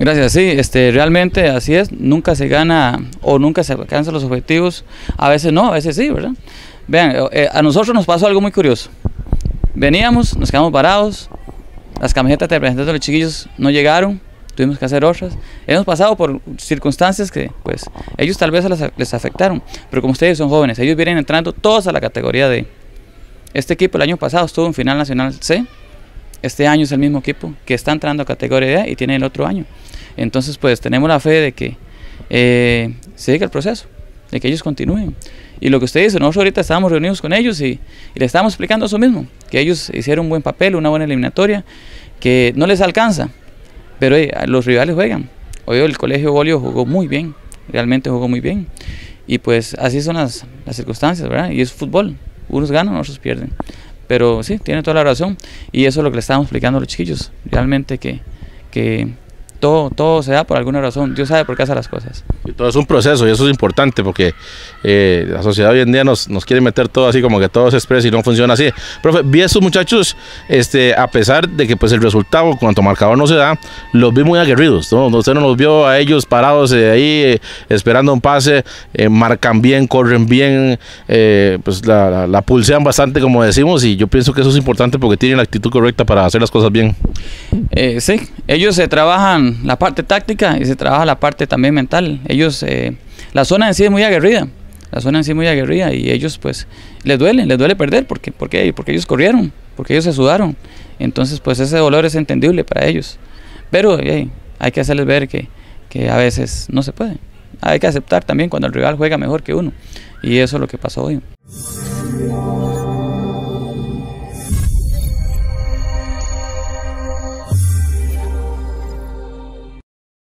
Gracias, sí, este, realmente así es, nunca se gana o nunca se alcanzan los objetivos, a veces no, a veces sí, ¿verdad? Vean, eh, a nosotros nos pasó algo muy curioso. Veníamos, nos quedamos parados, las camisetas de representantes de los chiquillos no llegaron, tuvimos que hacer otras. Hemos pasado por circunstancias que, pues, ellos tal vez les, les afectaron, pero como ustedes son jóvenes, ellos vienen entrando todos a la categoría D. Este equipo el año pasado estuvo en final nacional C, este año es el mismo equipo que está entrando a categoría D y tiene el otro año. Entonces, pues tenemos la fe de que eh, siga el proceso, de que ellos continúen. Y lo que usted dice, nosotros ahorita estábamos reunidos con ellos y, le estábamos explicando eso mismo, que ellos hicieron un buen papel, una buena eliminatoria, que no les alcanza, pero los rivales juegan. Hoy el Colegio Bolio jugó muy bien, realmente jugó muy bien. Y pues así son las, las circunstancias, ¿verdad? Y es fútbol, unos ganan, otros pierden. Pero sí, tiene toda la razón. Y eso es lo que le estábamos explicando a los chiquillos, realmente que, que todo, todo se da por alguna razón. Dios sabe por qué hace las cosas. Y todo es un proceso y eso es importante porque eh, la sociedad hoy en día nos, nos, quiere meter todo así como que todo se expresa y no funciona así. Profe, vi a estos muchachos, este, a pesar de que pues el resultado cuanto marcador no se da, los vi muy aguerridos. ¿no? Usted no los vio a ellos parados eh, ahí eh, esperando un pase, marcan bien, corren bien, pues la, la, pulsean bastante como decimos y yo pienso que eso es importante porque tienen la actitud correcta para hacer las cosas bien. sí, ellos se trabajan la parte táctica y se trabaja la parte también mental. Ellos, eh, la zona en sí es muy aguerrida, la zona en sí es muy aguerrida y ellos pues les duele, les duele perder porque, porque, porque ellos corrieron, porque ellos se sudaron. Entonces pues ese dolor es entendible para ellos. Pero hay que hacerles ver que, que a veces no se puede. Hay que aceptar también cuando el rival juega mejor que uno. Y eso es lo que pasó hoy.